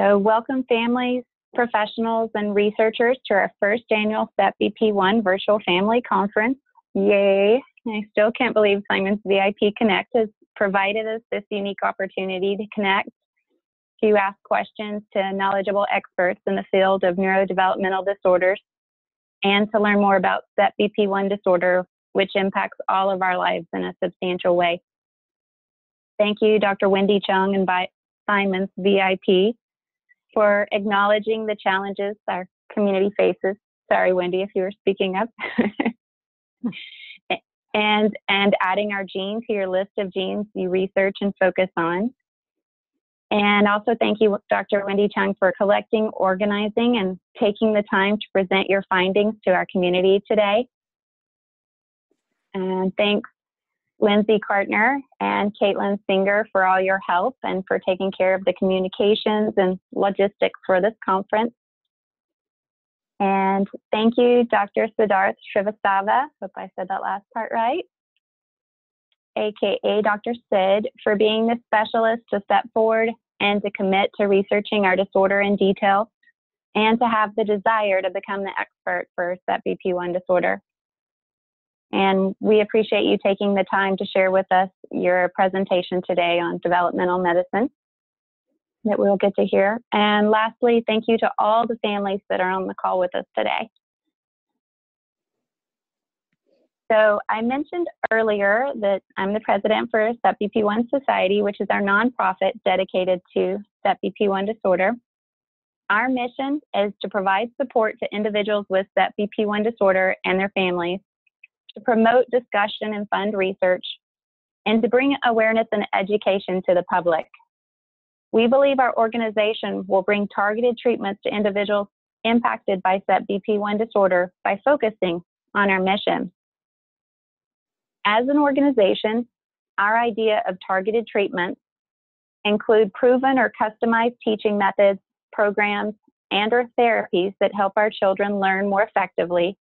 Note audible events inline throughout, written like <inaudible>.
So welcome families, professionals, and researchers to our first annual SETBP1 Virtual Family Conference. Yay! I still can't believe Simons VIP Connect has provided us this unique opportunity to connect, to ask questions to knowledgeable experts in the field of neurodevelopmental disorders, and to learn more about SETBP1 disorder, which impacts all of our lives in a substantial way. Thank you, Dr. Wendy Chung and by Simons VIP for acknowledging the challenges our community faces. Sorry, Wendy, if you were speaking up. <laughs> and, and adding our gene to your list of genes you research and focus on. And also thank you, Dr. Wendy Chung, for collecting, organizing, and taking the time to present your findings to our community today. And thanks, Lindsay Cartner and Caitlin Singer for all your help and for taking care of the communications and logistics for this conference. And thank you, Dr. Siddharth Srivastava, hope I said that last part right, aka Dr. Sid, for being the specialist to step forward and to commit to researching our disorder in detail and to have the desire to become the expert for SETBP1 disorder. And we appreciate you taking the time to share with us your presentation today on developmental medicine that we'll get to hear. And lastly, thank you to all the families that are on the call with us today. So I mentioned earlier that I'm the president for SETBP1 Society, which is our nonprofit dedicated to SETBP1 disorder. Our mission is to provide support to individuals with STEP-BP1 disorder and their families to promote discussion and fund research, and to bring awareness and education to the public. We believe our organization will bring targeted treatments to individuals impacted by SETBP1 disorder by focusing on our mission. As an organization, our idea of targeted treatments include proven or customized teaching methods, programs, and or therapies that help our children learn more effectively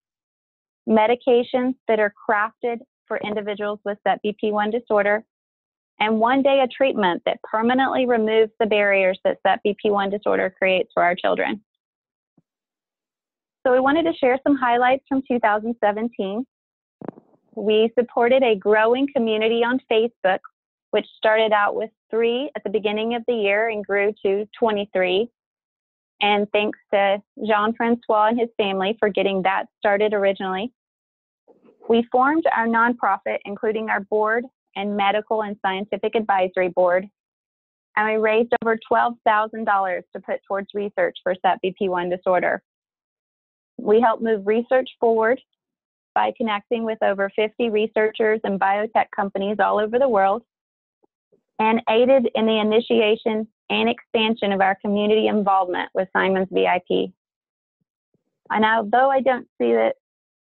medications that are crafted for individuals with SETBP1 disorder, and one day a treatment that permanently removes the barriers that SETBP1 disorder creates for our children. So we wanted to share some highlights from 2017. We supported a growing community on Facebook, which started out with three at the beginning of the year and grew to 23. And thanks to Jean Francois and his family for getting that started originally. We formed our nonprofit, including our board and medical and scientific advisory board, and we raised over $12,000 to put towards research for SETBP1 disorder. We help move research forward by connecting with over 50 researchers and biotech companies all over the world and aided in the initiation and expansion of our community involvement with Simons VIP. And although I don't see that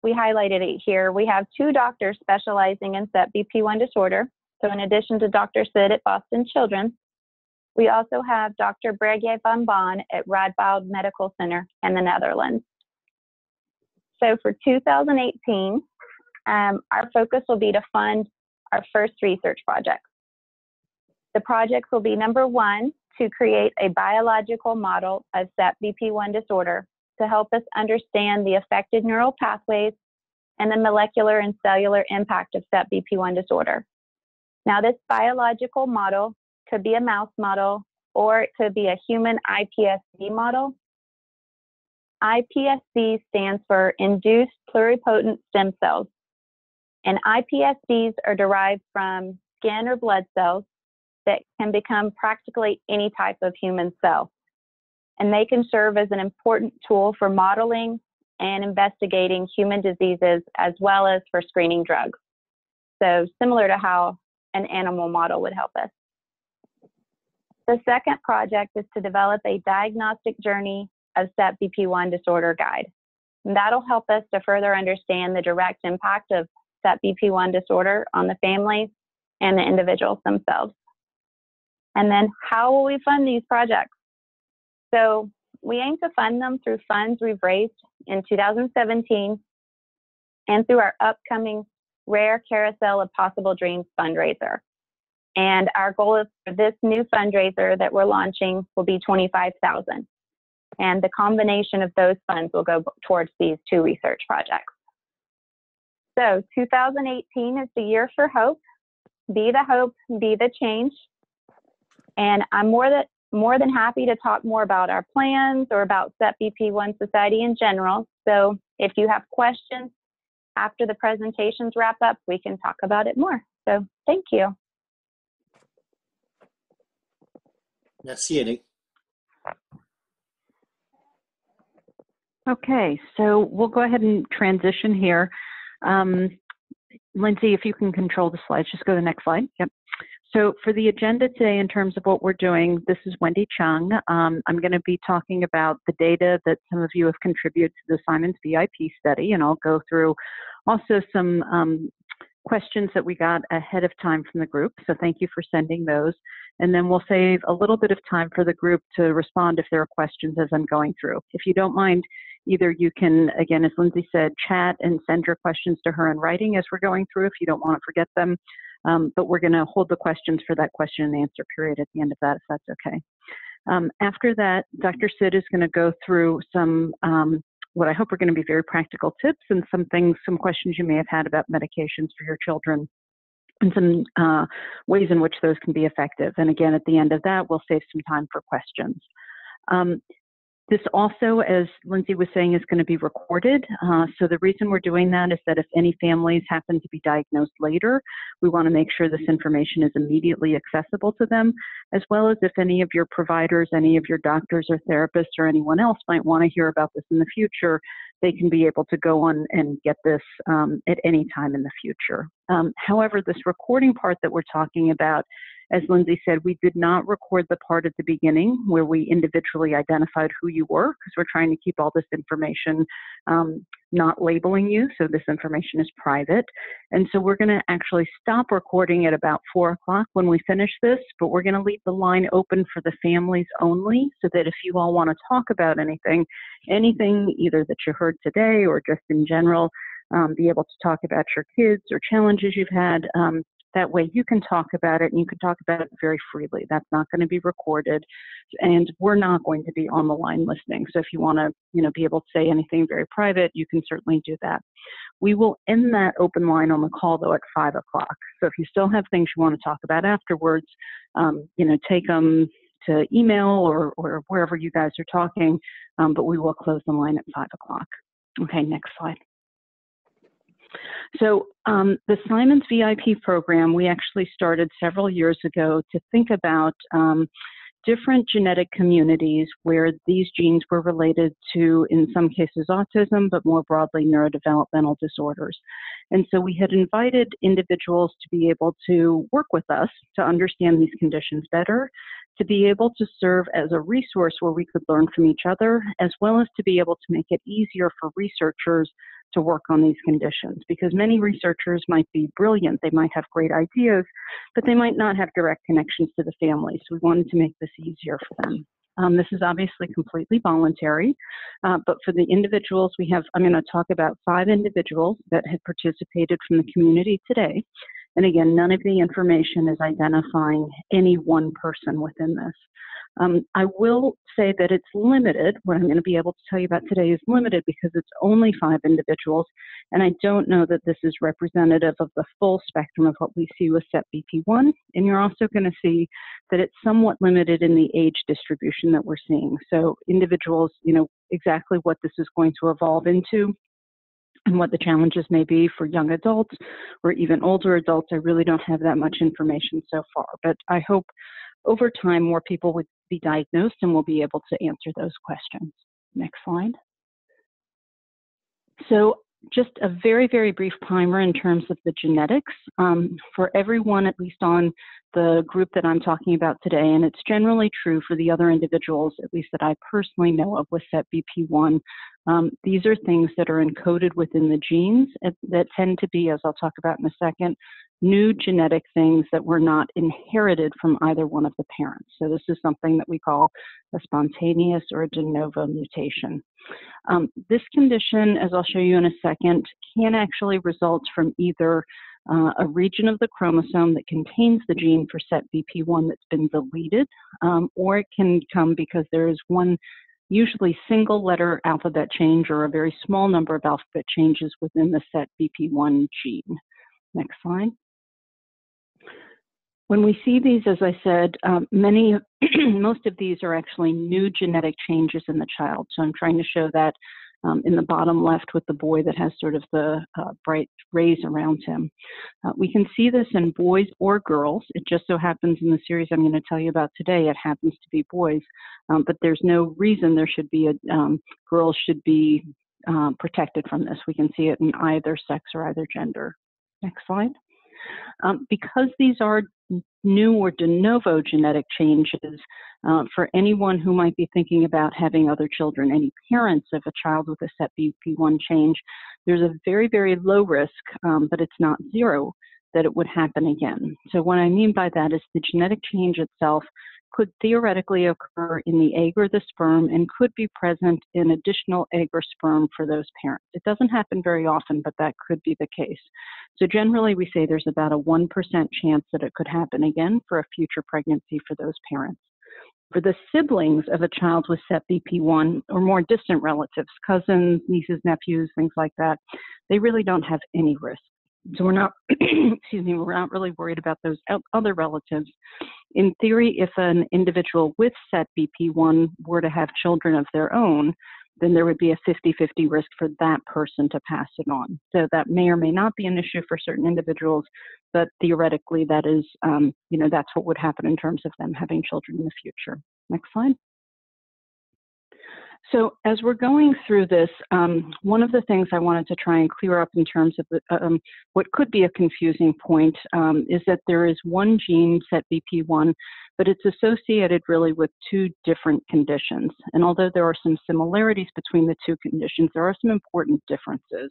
we highlighted it here. We have two doctors specializing in SETBP1 disorder. So in addition to Dr. Sid at Boston Children's, we also have Dr. Bregje van Bon at Radboud Medical Center in the Netherlands. So for 2018, um, our focus will be to fund our first research projects. The projects will be number one, to create a biological model of SETBP1 disorder to help us understand the affected neural pathways and the molecular and cellular impact of SETBP1 disorder. Now, this biological model could be a mouse model or it could be a human iPSC model. iPSC stands for Induced Pluripotent Stem Cells. And iPSCs are derived from skin or blood cells that can become practically any type of human cell and they can serve as an important tool for modeling and investigating human diseases as well as for screening drugs. So similar to how an animal model would help us. The second project is to develop a diagnostic journey of SETBP1 disorder guide. And that'll help us to further understand the direct impact of SETBP1 disorder on the families and the individuals themselves. And then how will we fund these projects? So we aim to fund them through funds we've raised in 2017 and through our upcoming Rare Carousel of Possible Dreams fundraiser. And our goal is for this new fundraiser that we're launching will be 25,000. And the combination of those funds will go towards these two research projects. So 2018 is the year for hope. Be the hope, be the change. And I'm more than, more than happy to talk more about our plans or about SETBP1 Society in general. So if you have questions after the presentations wrap up, we can talk about it more. So thank you. Merci, Eric. Okay, so we'll go ahead and transition here. Um, Lindsay, if you can control the slides, just go to the next slide. Yep. So for the agenda today, in terms of what we're doing, this is Wendy Chung. Um, I'm going to be talking about the data that some of you have contributed to the Simons VIP study, and I'll go through also some um, questions that we got ahead of time from the group. So thank you for sending those. And then we'll save a little bit of time for the group to respond if there are questions as I'm going through. If you don't mind, either you can, again, as Lindsay said, chat and send your questions to her in writing as we're going through if you don't want to forget them. Um, but we're going to hold the questions for that question and answer period at the end of that, if that's okay. Um, after that, Dr. Sid is going to go through some um, what I hope are going to be very practical tips and some things, some questions you may have had about medications for your children and some uh, ways in which those can be effective. And again, at the end of that, we'll save some time for questions. Um, this also, as Lindsay was saying, is going to be recorded. Uh, so the reason we're doing that is that if any families happen to be diagnosed later, we want to make sure this information is immediately accessible to them, as well as if any of your providers, any of your doctors or therapists or anyone else might want to hear about this in the future, they can be able to go on and get this um, at any time in the future. Um, however, this recording part that we're talking about as Lindsay said, we did not record the part at the beginning where we individually identified who you were because we're trying to keep all this information um, not labeling you, so this information is private. And so we're going to actually stop recording at about 4 o'clock when we finish this, but we're going to leave the line open for the families only so that if you all want to talk about anything, anything either that you heard today or just in general, um, be able to talk about your kids or challenges you've had, um, that way you can talk about it and you can talk about it very freely. That's not going to be recorded and we're not going to be on the line listening. So if you want to, you know, be able to say anything very private, you can certainly do that. We will end that open line on the call though at five o'clock. So if you still have things you want to talk about afterwards, um, you know, take them to email or, or wherever you guys are talking, um, but we will close the line at five o'clock. Okay, next slide. So um, the Simons VIP program, we actually started several years ago to think about um, different genetic communities where these genes were related to, in some cases, autism, but more broadly, neurodevelopmental disorders. And so we had invited individuals to be able to work with us to understand these conditions better, to be able to serve as a resource where we could learn from each other, as well as to be able to make it easier for researchers to work on these conditions because many researchers might be brilliant, they might have great ideas, but they might not have direct connections to the family. So we wanted to make this easier for them. Um, this is obviously completely voluntary, uh, but for the individuals, we have, I'm going to talk about five individuals that had participated from the community today. And again, none of the information is identifying any one person within this. Um, I will say that it's limited. What I'm going to be able to tell you about today is limited because it's only five individuals, and I don't know that this is representative of the full spectrum of what we see with SETBP1. And you're also going to see that it's somewhat limited in the age distribution that we're seeing. So individuals, you know, exactly what this is going to evolve into and what the challenges may be for young adults or even older adults. I really don't have that much information so far, but I hope over time more people would be diagnosed and we'll be able to answer those questions. Next slide. So just a very, very brief primer in terms of the genetics um, for everyone, at least on the group that I'm talking about today, and it's generally true for the other individuals, at least that I personally know of with SETBP1. Um, these are things that are encoded within the genes that tend to be, as I'll talk about in a second, new genetic things that were not inherited from either one of the parents. So this is something that we call a spontaneous or a de novo mutation. Um, this condition, as I'll show you in a second, can actually result from either uh, a region of the chromosome that contains the gene for SETBP1 that's been deleted, um, or it can come because there is one usually single letter alphabet change or a very small number of alphabet changes within the SETBP1 gene. Next slide. When we see these, as I said, um, many, <clears throat> most of these are actually new genetic changes in the child. So I'm trying to show that um, in the bottom left with the boy that has sort of the uh, bright rays around him. Uh, we can see this in boys or girls. It just so happens in the series I'm going to tell you about today, it happens to be boys. Um, but there's no reason there should be a, um, girls should be uh, protected from this. We can see it in either sex or either gender. Next slide. Um, because these are new or de novo genetic changes, uh, for anyone who might be thinking about having other children, any parents of a child with a SETBP1 change, there's a very, very low risk, um, but it's not zero, that it would happen again. So what I mean by that is the genetic change itself could theoretically occur in the egg or the sperm and could be present in additional egg or sperm for those parents. It doesn't happen very often, but that could be the case. So generally, we say there's about a 1% chance that it could happen again for a future pregnancy for those parents. For the siblings of a child with SETBP1 or more distant relatives, cousins, nieces, nephews, things like that, they really don't have any risk. So we're not, <clears throat> excuse me, we're not really worried about those other relatives. In theory, if an individual with SETBP1 were to have children of their own, then there would be a 50-50 risk for that person to pass it on. So that may or may not be an issue for certain individuals, but theoretically that is, um, you know, that's what would happen in terms of them having children in the future. Next slide. So as we're going through this, um, one of the things I wanted to try and clear up in terms of the, um, what could be a confusing point um, is that there is one gene, SETBP1, but it's associated really with two different conditions. And although there are some similarities between the two conditions, there are some important differences.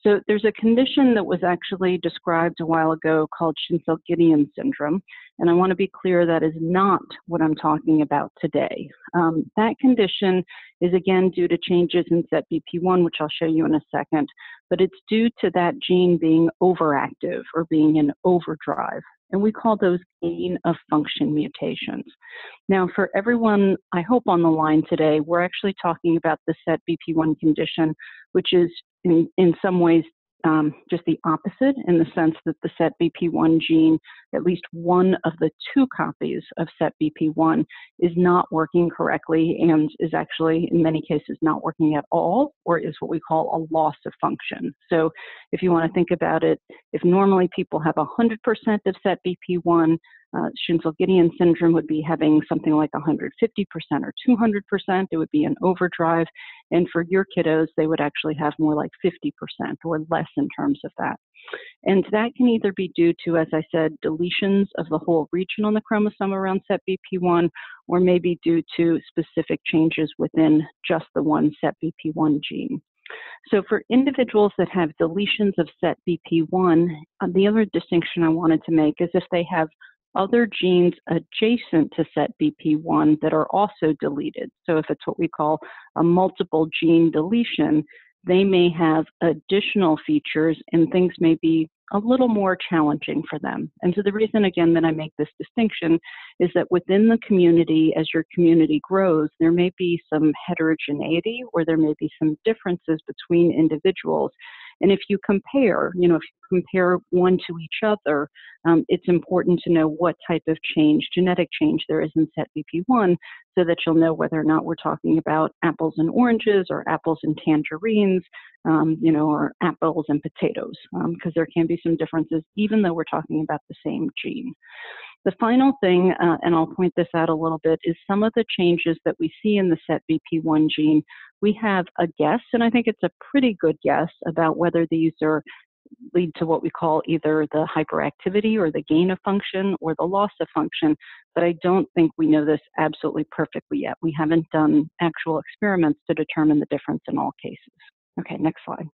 So there's a condition that was actually described a while ago called Schinzel-Giedion syndrome, and I want to be clear that is not what I'm talking about today. Um, that condition is again due to changes in SETBP1, which I'll show you in a second, but it's due to that gene being overactive or being in overdrive and we call those gain of function mutations. Now, for everyone, I hope on the line today, we're actually talking about the SET BP1 condition, which is in, in some ways um, just the opposite in the sense that the SETBP1 gene, at least one of the two copies of SETBP1, is not working correctly and is actually, in many cases, not working at all, or is what we call a loss of function. So, if you want to think about it, if normally people have 100% of SETBP1, uh, Schinzel-Giedion syndrome would be having something like 150% or 200%. It would be an overdrive. And for your kiddos, they would actually have more like 50% or less in terms of that. And that can either be due to, as I said, deletions of the whole region on the chromosome around SETBP1, or maybe due to specific changes within just the one SETBP1 gene. So for individuals that have deletions of SETBP1, uh, the other distinction I wanted to make is if they have other genes adjacent to SETBP1 that are also deleted. So if it's what we call a multiple gene deletion, they may have additional features and things may be a little more challenging for them. And so the reason, again, that I make this distinction is that within the community, as your community grows, there may be some heterogeneity or there may be some differences between individuals. And if you compare, you know, if you compare one to each other, um, it's important to know what type of change, genetic change there is in SETBP1 so that you'll know whether or not we're talking about apples and oranges or apples and tangerines, um, you know, or apples and potatoes, because um, there can be some differences even though we're talking about the same gene. The final thing, uh, and I'll point this out a little bit, is some of the changes that we see in the SETBP1 gene. We have a guess, and I think it's a pretty good guess about whether these are lead to what we call either the hyperactivity or the gain of function or the loss of function, but I don't think we know this absolutely perfectly yet. We haven't done actual experiments to determine the difference in all cases. Okay, next slide.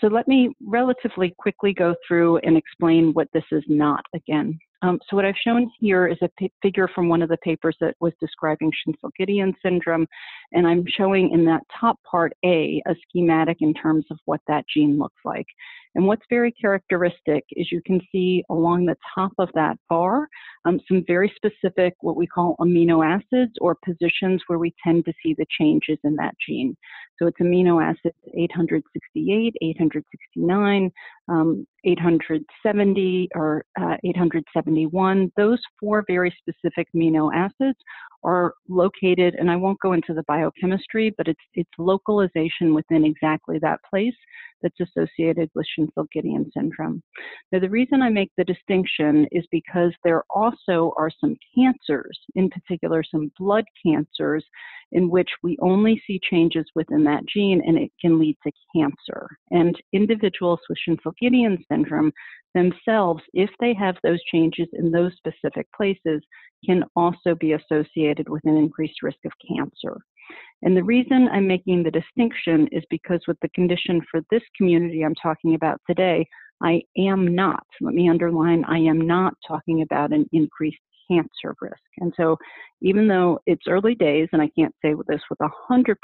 So let me relatively quickly go through and explain what this is not again. Um, so what I've shown here is a figure from one of the papers that was describing Schinzel-Giedion syndrome, and I'm showing in that top part A a schematic in terms of what that gene looks like. And what's very characteristic is you can see along the top of that bar um, some very specific, what we call amino acids or positions where we tend to see the changes in that gene. So it's amino acids 868, 869, um, 870, or uh, 871. Those four very specific amino acids are located, and I won't go into the biochemistry, but it's, it's localization within exactly that place that's associated with Schinzel-Giedion syndrome. Now, the reason I make the distinction is because there also are some cancers, in particular some blood cancers, in which we only see changes within that gene and it can lead to cancer. And individuals with Schinzel-Giedion syndrome themselves, if they have those changes in those specific places, can also be associated with an increased risk of cancer. And the reason I'm making the distinction is because with the condition for this community I'm talking about today, I am not, let me underline, I am not talking about an increased cancer risk. And so even though it's early days, and I can't say this with 100%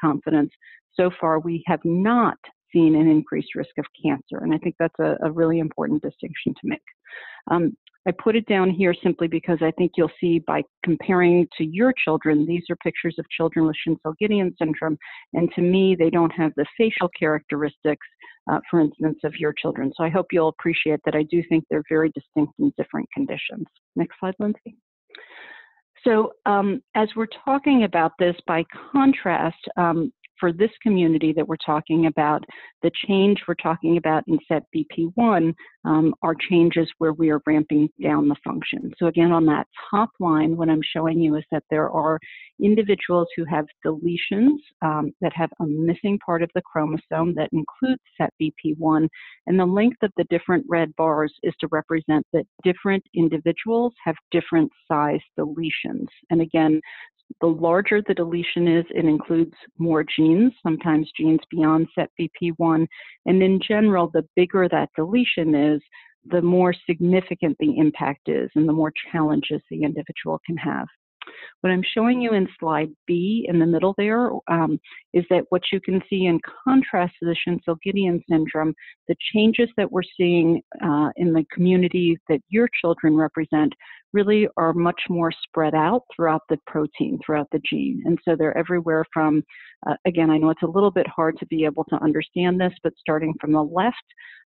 confidence, so far we have not seen an increased risk of cancer. And I think that's a, a really important distinction to make. Um, I put it down here simply because I think you'll see by comparing to your children, these are pictures of children with Schinzel-Giedion syndrome, and to me, they don't have the facial characteristics, uh, for instance, of your children. So I hope you'll appreciate that I do think they're very distinct and different conditions. Next slide, Lindsay. So um, as we're talking about this, by contrast, um, for this community that we're talking about, the change we're talking about in SET BP1 um, are changes where we are ramping down the function. So again, on that top line, what I'm showing you is that there are individuals who have deletions um, that have a missing part of the chromosome that includes SET BP1, and the length of the different red bars is to represent that different individuals have different size deletions. And again, the larger the deletion is, it includes more genes, sometimes genes beyond SETBP1. And in general, the bigger that deletion is, the more significant the impact is and the more challenges the individual can have. What I'm showing you in slide B in the middle there um, is that what you can see in contrast to the Schinzel-Giedion syndrome, the changes that we're seeing uh, in the community that your children represent really are much more spread out throughout the protein, throughout the gene. And so they're everywhere from, uh, again, I know it's a little bit hard to be able to understand this, but starting from the left,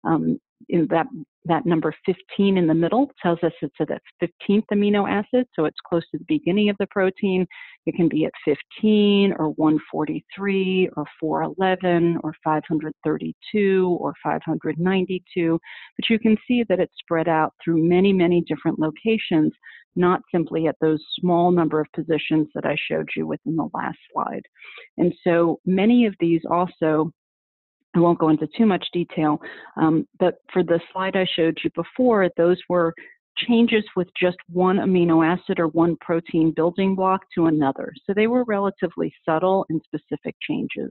um, that that number 15 in the middle tells us it's at its 15th amino acid, so it's close to the beginning of the protein. It can be at 15 or 143 or 411 or 532 or 592, but you can see that it's spread out through many, many different locations, not simply at those small number of positions that I showed you within the last slide. And so many of these also I won't go into too much detail, um, but for the slide I showed you before, those were changes with just one amino acid or one protein building block to another. So they were relatively subtle and specific changes.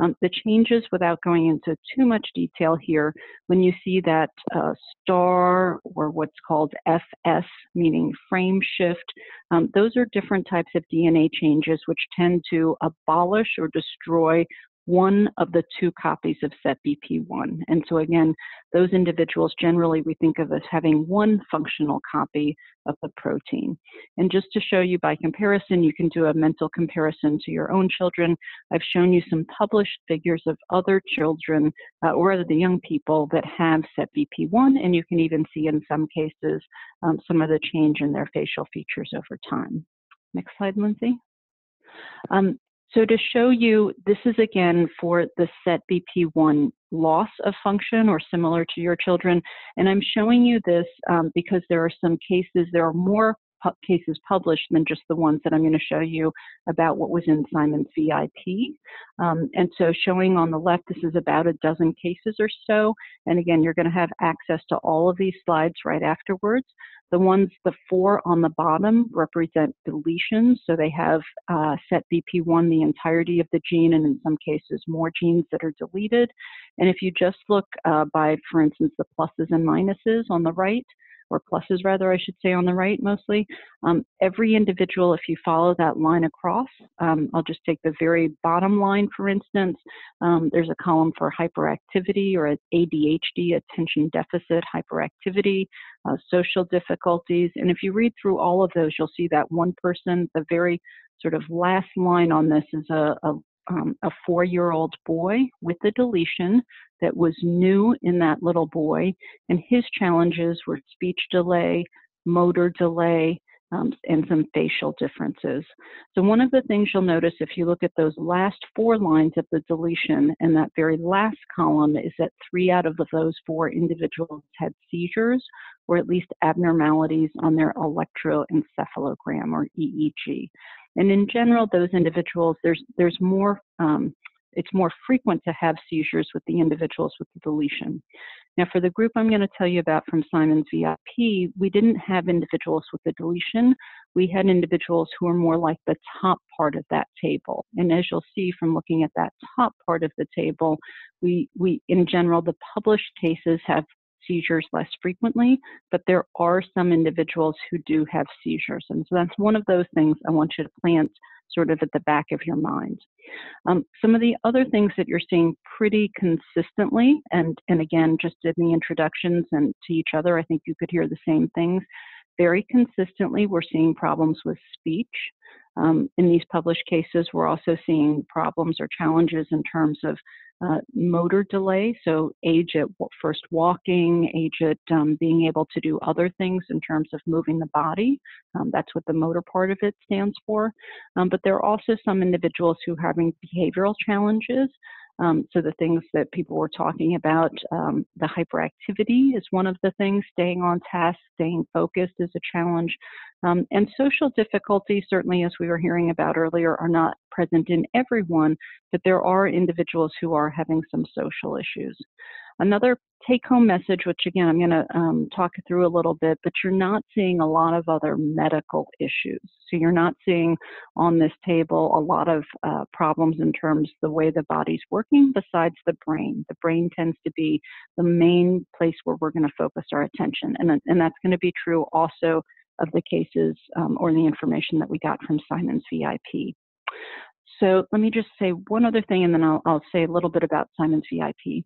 Um, the changes, without going into too much detail here, when you see that uh, star or what's called FS, meaning frame shift, um, those are different types of DNA changes which tend to abolish or destroy one of the two copies of SETBP1. And so again, those individuals generally we think of as having one functional copy of the protein. And just to show you by comparison, you can do a mental comparison to your own children. I've shown you some published figures of other children uh, or other the young people that have SETBP1, and you can even see in some cases um, some of the change in their facial features over time. Next slide, Lindsay. Um, so to show you, this is again for the SET BP1 loss of function or similar to your children. And I'm showing you this um, because there are some cases, there are more pu cases published than just the ones that I'm going to show you about what was in Simons VIP. Um, and so showing on the left, this is about a dozen cases or so. And again, you're going to have access to all of these slides right afterwards. The ones, the four on the bottom represent deletions. So they have uh, SETBP1 the entirety of the gene and in some cases more genes that are deleted. And if you just look uh, by, for instance, the pluses and minuses on the right, or pluses rather, I should say, on the right mostly. Um, every individual, if you follow that line across, um, I'll just take the very bottom line, for instance. Um, there's a column for hyperactivity or ADHD, attention deficit hyperactivity, uh, social difficulties. And if you read through all of those, you'll see that one person, the very sort of last line on this is a, a um, a four year old boy with a deletion that was new in that little boy, and his challenges were speech delay, motor delay, um, and some facial differences. So, one of the things you'll notice if you look at those last four lines of the deletion and that very last column is that three out of those four individuals had seizures or at least abnormalities on their electroencephalogram or EEG. And in general, those individuals, there's, there's more, um, it's more frequent to have seizures with the individuals with the deletion. Now, for the group I'm going to tell you about from Simons VIP, we didn't have individuals with the deletion. We had individuals who were more like the top part of that table. And as you'll see from looking at that top part of the table, we, we in general, the published cases have seizures less frequently, but there are some individuals who do have seizures. And so that's one of those things I want you to plant sort of at the back of your mind. Um, some of the other things that you're seeing pretty consistently, and, and again, just in the introductions and to each other, I think you could hear the same things. Very consistently, we're seeing problems with speech. Um, in these published cases, we're also seeing problems or challenges in terms of uh, motor delay, so age at first walking, age at um, being able to do other things in terms of moving the body. Um, that's what the motor part of it stands for. Um, but there are also some individuals who are having behavioral challenges. Um, so the things that people were talking about, um, the hyperactivity is one of the things, staying on task, staying focused is a challenge. Um, and social difficulties, certainly as we were hearing about earlier, are not present in everyone, but there are individuals who are having some social issues. Another take home message, which again I'm going to um, talk through a little bit, but you're not seeing a lot of other medical issues. So you're not seeing on this table a lot of uh, problems in terms of the way the body's working besides the brain. The brain tends to be the main place where we're going to focus our attention. And, and that's going to be true also of the cases um, or the information that we got from Simons VIP. So let me just say one other thing, and then I'll, I'll say a little bit about Simons VIP.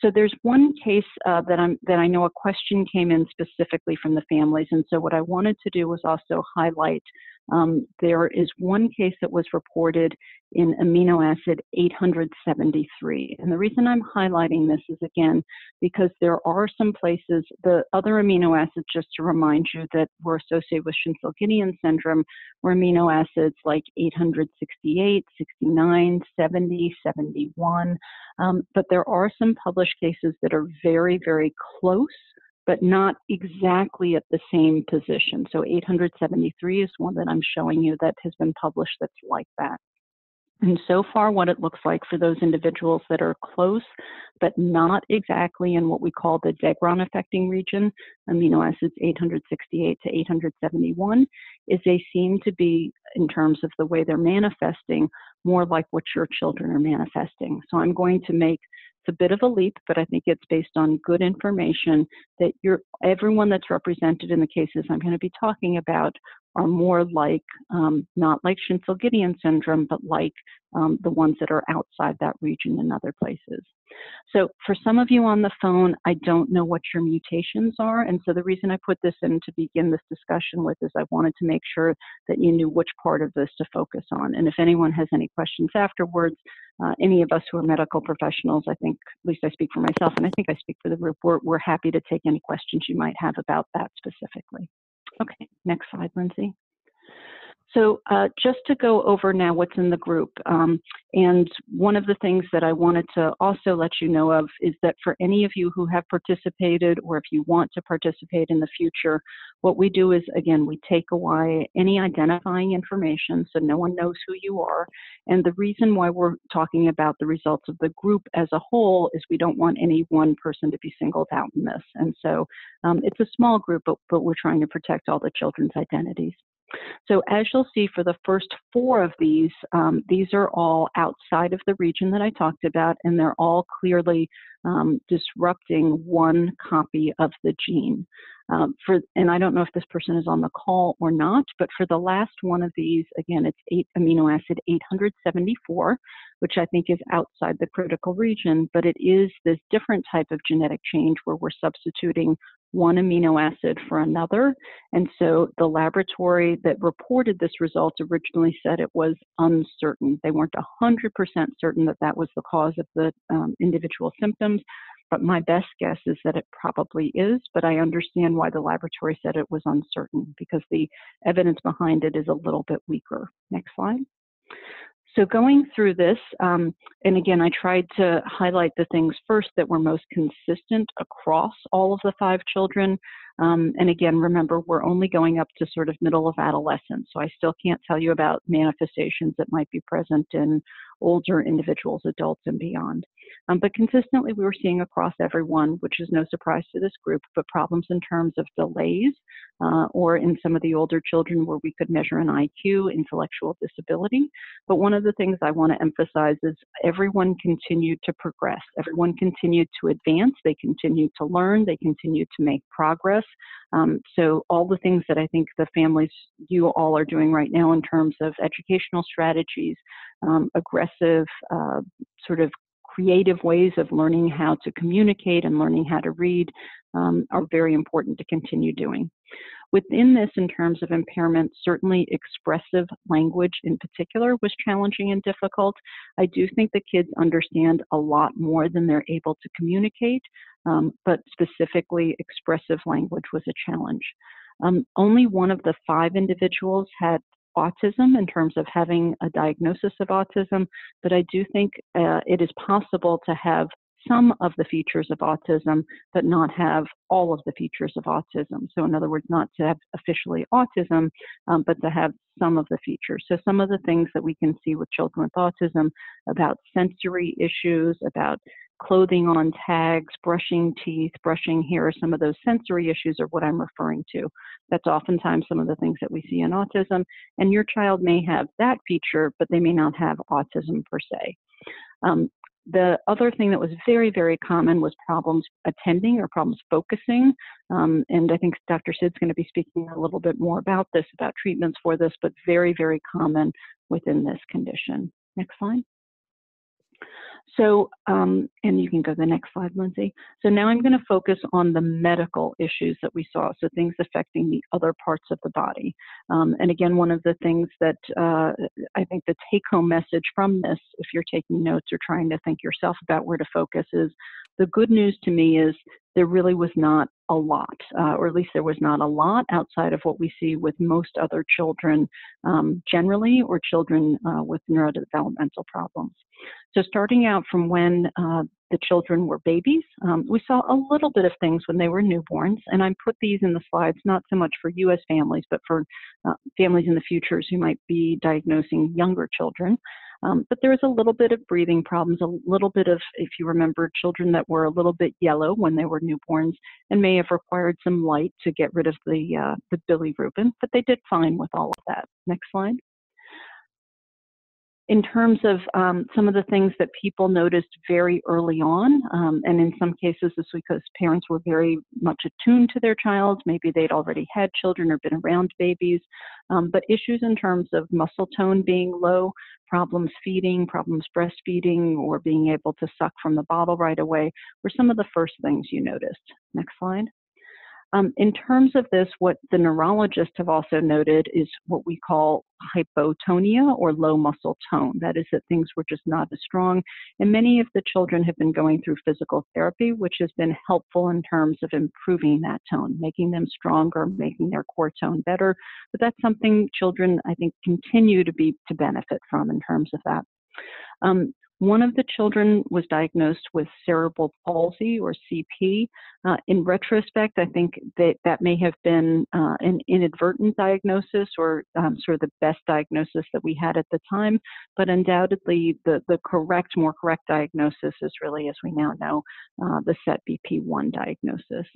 So there's one case uh, that I'm that I know a question came in specifically from the families, and so what I wanted to do was also highlight um, there is one case that was reported in amino acid 873. And the reason I'm highlighting this is again because there are some places, the other amino acids, just to remind you, that were associated with Schinzel-Giedion syndrome were amino acids like 868, 69, 70, 71. Um, but there are some published cases that are very, very close but not exactly at the same position. So 873 is one that I'm showing you that has been published that's like that. And so far, what it looks like for those individuals that are close, but not exactly in what we call the Degron affecting region, amino acids 868 to 871, is they seem to be, in terms of the way they're manifesting, more like what your children are manifesting. So I'm going to make it's a bit of a leap, but I think it's based on good information that you're, everyone that's represented in the cases I'm going to be talking about are more like, um, not like Schinzel-Giedion syndrome, but like um, the ones that are outside that region in other places. So for some of you on the phone, I don't know what your mutations are. And so the reason I put this in to begin this discussion with is I wanted to make sure that you knew which part of this to focus on. And if anyone has any questions afterwards, uh, any of us who are medical professionals, I think, at least I speak for myself, and I think I speak for the group, we're, we're happy to take any questions you might have about that specifically. Okay, next slide, Lindsay. So uh, just to go over now what's in the group, um, and one of the things that I wanted to also let you know of is that for any of you who have participated or if you want to participate in the future, what we do is, again, we take away any identifying information so no one knows who you are. And the reason why we're talking about the results of the group as a whole is we don't want any one person to be singled out in this. And so um, it's a small group, but, but we're trying to protect all the children's identities. So as you'll see for the first four of these, um, these are all outside of the region that I talked about, and they're all clearly um, disrupting one copy of the gene. Um, for, and I don't know if this person is on the call or not, but for the last one of these, again, it's eight amino acid 874, which I think is outside the critical region, but it is this different type of genetic change where we're substituting one amino acid for another. And so the laboratory that reported this result originally said it was uncertain. They weren't 100% certain that that was the cause of the um, individual symptoms, but my best guess is that it probably is. But I understand why the laboratory said it was uncertain because the evidence behind it is a little bit weaker. Next slide. So going through this, um, and again, I tried to highlight the things first that were most consistent across all of the five children. Um, and again, remember, we're only going up to sort of middle of adolescence, so I still can't tell you about manifestations that might be present in older individuals, adults, and beyond. Um, but consistently, we were seeing across everyone, which is no surprise to this group, but problems in terms of delays, uh, or in some of the older children where we could measure an IQ, intellectual disability. But one of the things I want to emphasize is everyone continued to progress. Everyone continued to advance. They continued to learn. They continued to make progress. Um, so all the things that I think the families, you all are doing right now in terms of educational strategies, um, aggressive uh, sort of creative ways of learning how to communicate and learning how to read um, are very important to continue doing. Within this, in terms of impairment, certainly expressive language in particular was challenging and difficult. I do think the kids understand a lot more than they're able to communicate, um, but specifically expressive language was a challenge. Um, only one of the five individuals had autism in terms of having a diagnosis of autism, but I do think uh, it is possible to have some of the features of autism, but not have all of the features of autism. So, in other words, not to have officially autism, um, but to have some of the features. So, some of the things that we can see with children with autism about sensory issues, about clothing on tags, brushing teeth, brushing hair, some of those sensory issues are what I'm referring to. That's oftentimes some of the things that we see in autism. And your child may have that feature, but they may not have autism per se. Um, the other thing that was very, very common was problems attending or problems focusing. Um, and I think Dr. Sid's going to be speaking a little bit more about this, about treatments for this, but very, very common within this condition. Next slide. So, um, and you can go to the next slide, Lindsay. So now I'm going to focus on the medical issues that we saw, so things affecting the other parts of the body. Um, and again, one of the things that uh, I think the take home message from this, if you're taking notes or trying to think yourself about where to focus, is the good news to me is there really was not a lot, uh, or at least there was not a lot outside of what we see with most other children um, generally, or children uh, with neurodevelopmental problems. So, starting out from when uh, the children were babies, um, we saw a little bit of things when they were newborns, and I put these in the slides not so much for U.S. families, but for uh, families in the futures who might be diagnosing younger children. Um, but there was a little bit of breathing problems, a little bit of, if you remember, children that were a little bit yellow when they were newborns and may have required some light to get rid of the, uh, the bilirubin, but they did fine with all of that. Next slide in terms of um, some of the things that people noticed very early on, um, and in some cases it's because parents were very much attuned to their child, maybe they'd already had children or been around babies, um, but issues in terms of muscle tone being low, problems feeding, problems breastfeeding, or being able to suck from the bottle right away were some of the first things you noticed. Next slide. Um, in terms of this, what the neurologists have also noted is what we call hypotonia or low muscle tone. That is, that things were just not as strong. And many of the children have been going through physical therapy, which has been helpful in terms of improving that tone, making them stronger, making their core tone better. But that's something children, I think, continue to be to benefit from in terms of that. Um, one of the children was diagnosed with cerebral palsy or CP. Uh, in retrospect, I think that that may have been uh, an inadvertent diagnosis or um, sort of the best diagnosis that we had at the time, but undoubtedly the, the correct, more correct diagnosis is really, as we now know, uh, the SETBP1 diagnosis.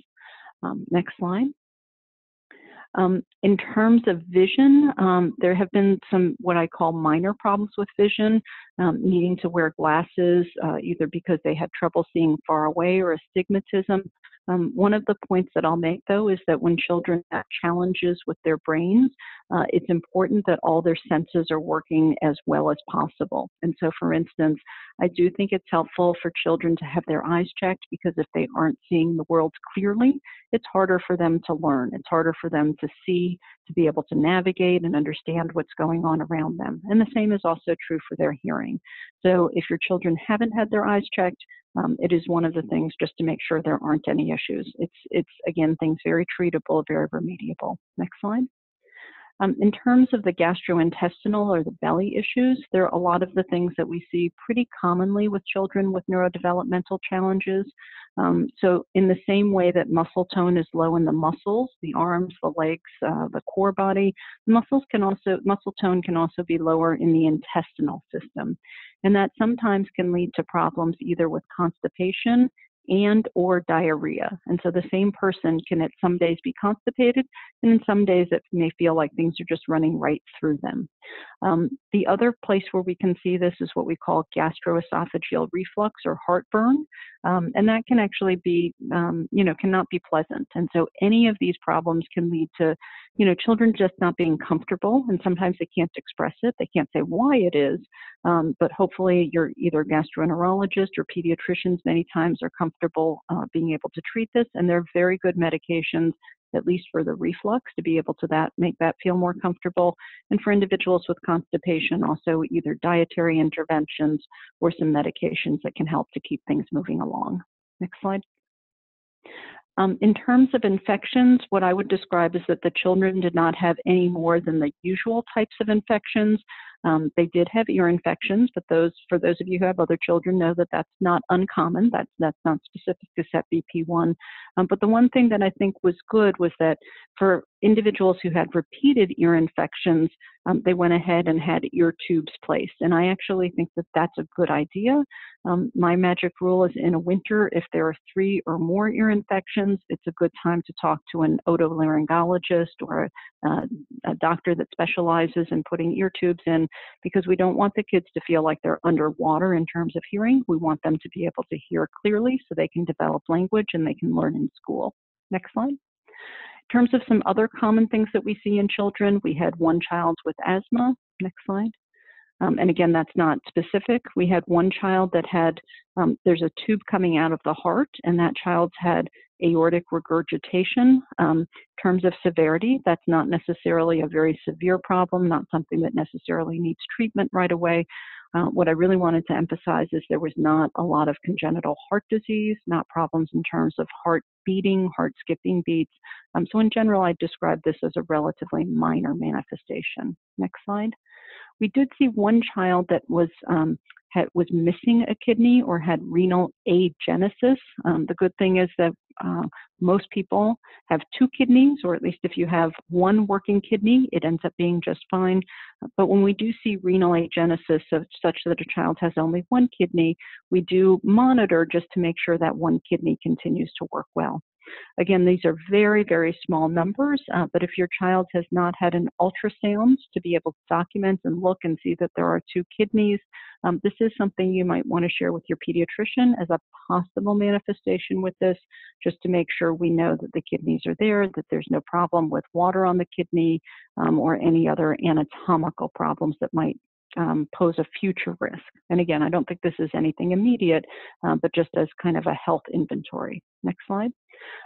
Um, next slide. Um, in terms of vision, um, there have been some what I call minor problems with vision, um, needing to wear glasses, uh, either because they had trouble seeing far away or astigmatism. Um, one of the points that I'll make though is that when children have challenges with their brains, uh, it's important that all their senses are working as well as possible. And so, for instance, I do think it's helpful for children to have their eyes checked because if they aren't seeing the world clearly, it's harder for them to learn. It's harder for them to see, to be able to navigate and understand what's going on around them. And the same is also true for their hearing. So, if your children haven't had their eyes checked, um, it is one of the things just to make sure there aren't any issues. It's, it's again, things very treatable, very remediable. Next slide. Um, in terms of the gastrointestinal or the belly issues, there are a lot of the things that we see pretty commonly with children with neurodevelopmental challenges. Um, so in the same way that muscle tone is low in the muscles, the arms, the legs, uh, the core body, muscles can also, muscle tone can also be lower in the intestinal system. And that sometimes can lead to problems either with constipation and or diarrhea. And so the same person can at some days be constipated, and in some days it may feel like things are just running right through them. Um, the other place where we can see this is what we call gastroesophageal reflux or heartburn, um, and that can actually be, um, you know, cannot be pleasant. And so any of these problems can lead to, you know, children just not being comfortable, and sometimes they can't express it. They can't say why it is, um, but hopefully your either gastroenterologist or pediatricians many times are comfortable uh, being able to treat this, and they're very good medications at least for the reflux to be able to that make that feel more comfortable. And for individuals with constipation also either dietary interventions or some medications that can help to keep things moving along. Next slide. Um, in terms of infections, what I would describe is that the children did not have any more than the usual types of infections. Um, they did have ear infections, but those, for those of you who have other children, know that that's not uncommon. That's that's not specific to SETBP1. Um, but the one thing that I think was good was that for individuals who had repeated ear infections, um, they went ahead and had ear tubes placed. And I actually think that that's a good idea. Um, my magic rule is in a winter, if there are three or more ear infections, it's a good time to talk to an otolaryngologist or a, a doctor that specializes in putting ear tubes in because we don't want the kids to feel like they're underwater in terms of hearing. We want them to be able to hear clearly so they can develop language and they can learn in school. Next slide. In terms of some other common things that we see in children, we had one child with asthma. Next slide. Um, and again, that's not specific. We had one child that had, um, there's a tube coming out of the heart, and that child's had aortic regurgitation. Um, in terms of severity, that's not necessarily a very severe problem, not something that necessarily needs treatment right away. Uh, what I really wanted to emphasize is there was not a lot of congenital heart disease, not problems in terms of heart beating, heart skipping beats. Um, so in general, I describe this as a relatively minor manifestation. Next slide. We did see one child that was um, had, was missing a kidney or had renal agenesis. Um, the good thing is that uh, most people have two kidneys, or at least if you have one working kidney, it ends up being just fine. But when we do see renal agenesis of such that a child has only one kidney, we do monitor just to make sure that one kidney continues to work well. Again, these are very, very small numbers, uh, but if your child has not had an ultrasound to be able to document and look and see that there are two kidneys, um, this is something you might want to share with your pediatrician as a possible manifestation with this, just to make sure we know that the kidneys are there, that there's no problem with water on the kidney um, or any other anatomical problems that might um, pose a future risk. And again, I don't think this is anything immediate, uh, but just as kind of a health inventory. Next slide.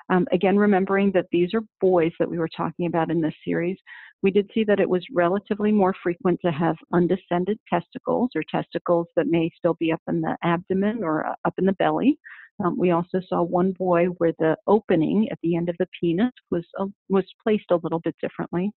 Um, again, remembering that these are boys that we were talking about in this series, we did see that it was relatively more frequent to have undescended testicles or testicles that may still be up in the abdomen or uh, up in the belly. Um, we also saw one boy where the opening at the end of the penis was uh, was placed a little bit differently.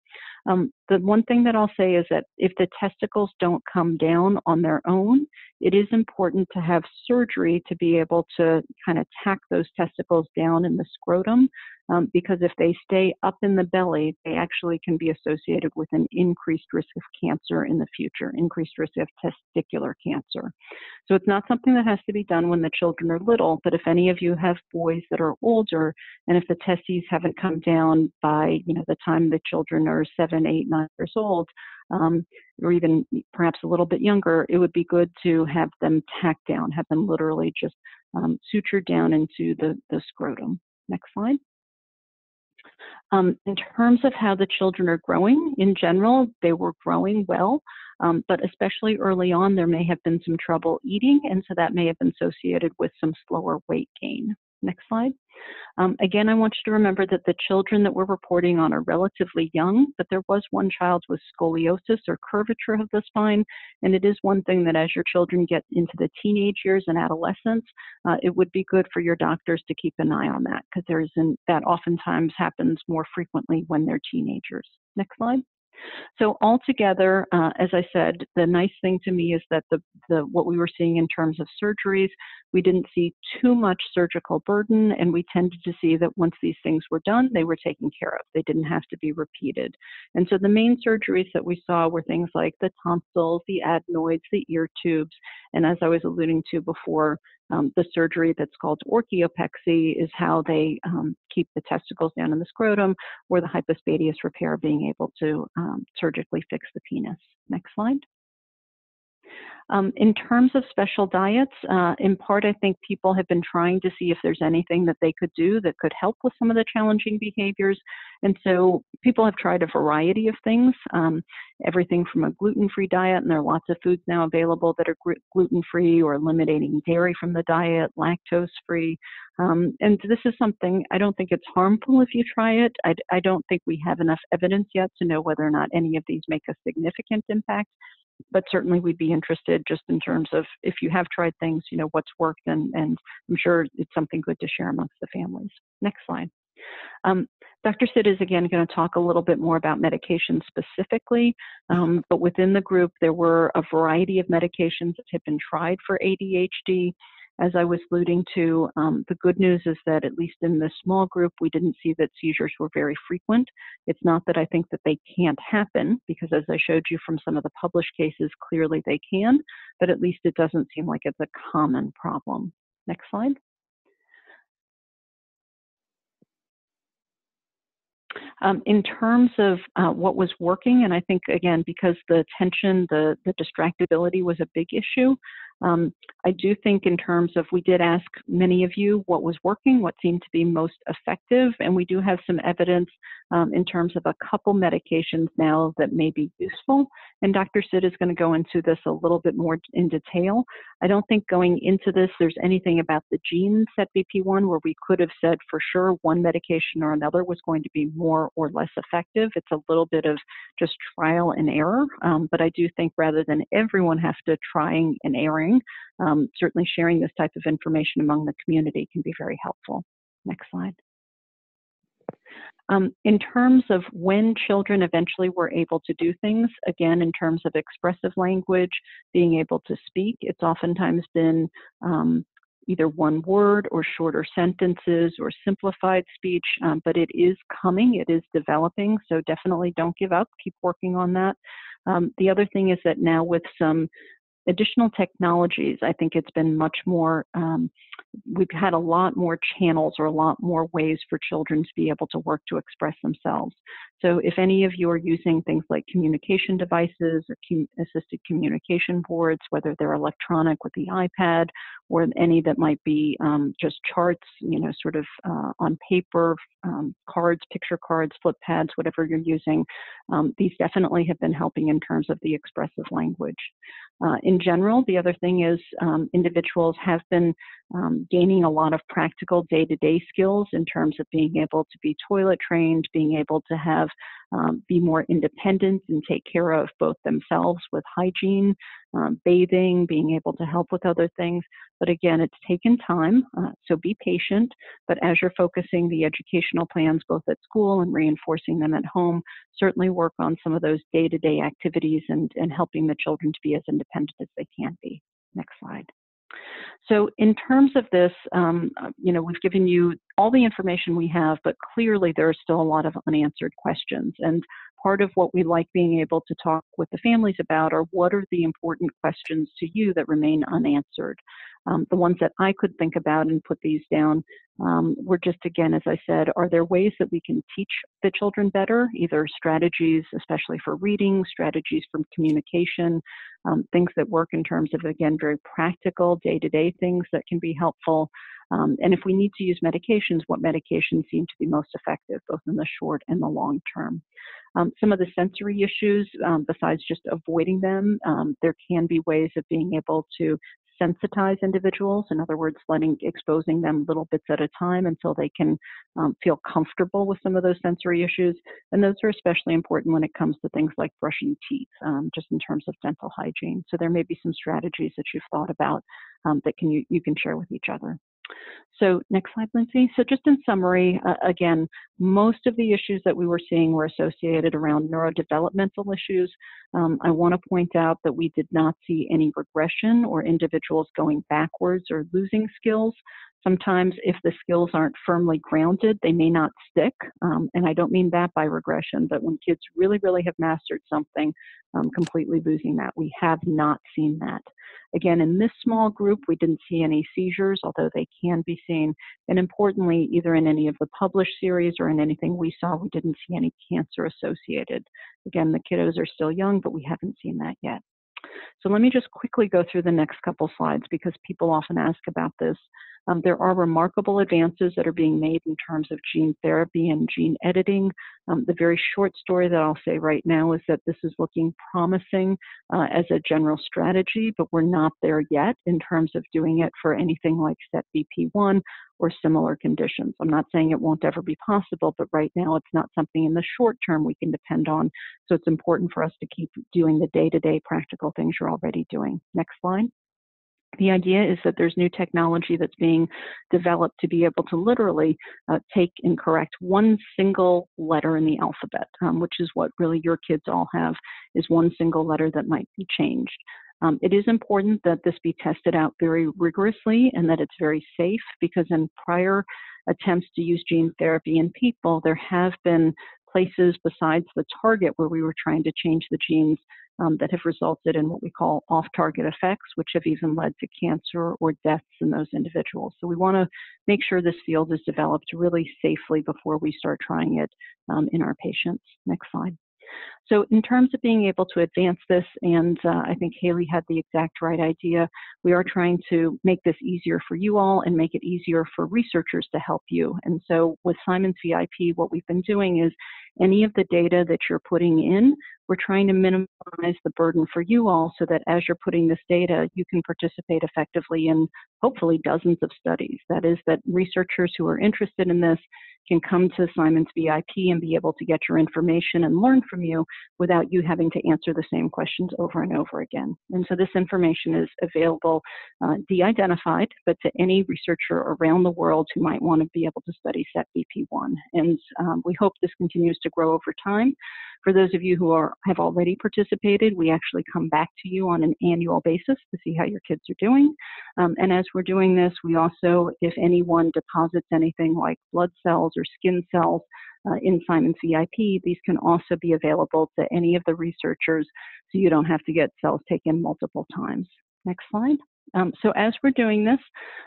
Um, the one thing that I'll say is that if the testicles don't come down on their own, it is important to have surgery to be able to kind of tack those testicles down in the scrotum um, because if they stay up in the belly, they actually can be associated with an increased risk of cancer in the future, increased risk of testicular cancer. So it's not something that has to be done when the children are little, but if any of you have boys that are older, and if the testes haven't come down by, you know, the time the children are seven, eight, nine years old, um, or even perhaps a little bit younger, it would be good to have them tack down, have them literally just um, down into the, the scrotum. Next slide. Um, in terms of how the children are growing, in general, they were growing well, um, but especially early on, there may have been some trouble eating, and so that may have been associated with some slower weight gain. Next slide. Um, again, I want you to remember that the children that we're reporting on are relatively young, but there was one child with scoliosis or curvature of the spine, and it is one thing that as your children get into the teenage years and adolescence, uh, it would be good for your doctors to keep an eye on that because that oftentimes happens more frequently when they're teenagers. Next slide. So altogether, uh, as I said, the nice thing to me is that the, the what we were seeing in terms of surgeries, we didn't see too much surgical burden, and we tended to see that once these things were done, they were taken care of. They didn't have to be repeated. And so the main surgeries that we saw were things like the tonsils, the adenoids, the ear tubes, and as I was alluding to before, um, the surgery that's called orchiopexy is how they um, keep the testicles down in the scrotum, or the hypospadias repair being able to um, surgically fix the penis. Next slide. Um, in terms of special diets, uh, in part, I think people have been trying to see if there's anything that they could do that could help with some of the challenging behaviors. And so people have tried a variety of things, um, everything from a gluten free diet, and there are lots of foods now available that are gluten free or eliminating dairy from the diet, lactose free. Um, and this is something I don't think it's harmful if you try it. I, I don't think we have enough evidence yet to know whether or not any of these make a significant impact but certainly we'd be interested just in terms of if you have tried things, you know, what's worked, and, and I'm sure it's something good to share amongst the families. Next slide. Um, Dr. Sid is again going to talk a little bit more about medication specifically, um, but within the group there were a variety of medications that had been tried for ADHD as I was alluding to, um, the good news is that at least in this small group, we didn't see that seizures were very frequent. It's not that I think that they can't happen, because as I showed you from some of the published cases, clearly they can, but at least it doesn't seem like it's a common problem. Next slide. Um, in terms of uh, what was working, and I think again because the tension, the the distractibility was a big issue. Um, I do think in terms of we did ask many of you what was working, what seemed to be most effective, and we do have some evidence um, in terms of a couple medications now that may be useful. And Dr. Sid is going to go into this a little bit more in detail. I don't think going into this there's anything about the genes at BP1 where we could have said for sure one medication or another was going to be more or less effective. It's a little bit of just trial and error. Um, but I do think rather than everyone have to trying and erring, um, certainly sharing this type of information among the community can be very helpful. Next slide. Um, in terms of when children eventually were able to do things, again, in terms of expressive language, being able to speak, it's oftentimes been um, either one word or shorter sentences or simplified speech, um, but it is coming, it is developing, so definitely don't give up, keep working on that. Um, the other thing is that now with some additional technologies, I think it's been much more, um, we've had a lot more channels or a lot more ways for children to be able to work to express themselves. So if any of you are using things like communication devices or com assisted communication boards, whether they're electronic with the iPad or any that might be um, just charts, you know, sort of uh, on paper, um, cards, picture cards, flip pads, whatever you're using, um, these definitely have been helping in terms of the expressive language. Uh, in general, the other thing is um, individuals have been um, gaining a lot of practical day-to-day skills in terms of being able to be toilet trained, being able to have um, be more independent and take care of both themselves with hygiene, um, bathing, being able to help with other things. But again, it's taken time, uh, so be patient. But as you're focusing the educational plans both at school and reinforcing them at home, certainly work on some of those day-to-day activities and, and helping the children to be as independent as they can be. Next slide. So in terms of this, um, you know, we've given you all the information we have, but clearly there are still a lot of unanswered questions. And part of what we like being able to talk with the families about are what are the important questions to you that remain unanswered. Um, the ones that I could think about and put these down um, were just, again, as I said, are there ways that we can teach the children better, either strategies, especially for reading, strategies from communication, um, things that work in terms of, again, very practical day to day things that can be helpful. Um, and if we need to use medications, what medications seem to be most effective, both in the short and the long term. Um, some of the sensory issues, um, besides just avoiding them, um, there can be ways of being able to sensitize individuals. In other words, letting exposing them little bits at a time until they can um, feel comfortable with some of those sensory issues. And those are especially important when it comes to things like brushing teeth, um, just in terms of dental hygiene. So there may be some strategies that you've thought about um, that can you, you can share with each other. So next slide, Lindsay. So just in summary, uh, again, most of the issues that we were seeing were associated around neurodevelopmental issues. Um, I want to point out that we did not see any regression or individuals going backwards or losing skills. Sometimes if the skills aren't firmly grounded, they may not stick. Um, and I don't mean that by regression, but when kids really, really have mastered something, um, completely losing that. We have not seen that. Again, in this small group, we didn't see any seizures, although they can be seen. And importantly, either in any of the published series or in anything we saw, we didn't see any cancer associated. Again, the kiddos are still young, but we haven't seen that yet. So let me just quickly go through the next couple slides because people often ask about this. Um, there are remarkable advances that are being made in terms of gene therapy and gene editing. Um, the very short story that I'll say right now is that this is looking promising uh, as a general strategy, but we're not there yet in terms of doing it for anything like SETBP1 or similar conditions. I'm not saying it won't ever be possible, but right now it's not something in the short term we can depend on. So it's important for us to keep doing the day to day practical things you're already doing. Next slide. The idea is that there's new technology that's being developed to be able to literally uh, take and correct one single letter in the alphabet, um, which is what really your kids all have, is one single letter that might be changed. Um, it is important that this be tested out very rigorously and that it's very safe because in prior attempts to use gene therapy in people, there have been places besides the target where we were trying to change the genes um, that have resulted in what we call off target effects, which have even led to cancer or deaths in those individuals. So we want to make sure this field is developed really safely before we start trying it um, in our patients. Next slide. So in terms of being able to advance this, and uh, I think Haley had the exact right idea, we are trying to make this easier for you all and make it easier for researchers to help you. And so with Simons VIP, what we've been doing is any of the data that you're putting in, we're trying to minimize the burden for you all so that as you're putting this data, you can participate effectively in hopefully dozens of studies. That is, that researchers who are interested in this can come to Simons VIP and be able to get your information and learn from you without you having to answer the same questions over and over again. And so this information is available uh, de-identified, but to any researcher around the world who might want to be able to study SETBP1. And um, we hope this continues to grow over time. For those of you who are, have already participated, we actually come back to you on an annual basis to see how your kids are doing. Um, and as we're doing this, we also, if anyone deposits anything like blood cells or skin cells uh, in Simons VIP, these can also be available to any of the researchers so you don't have to get cells taken multiple times. Next slide. Um, so as we're doing this,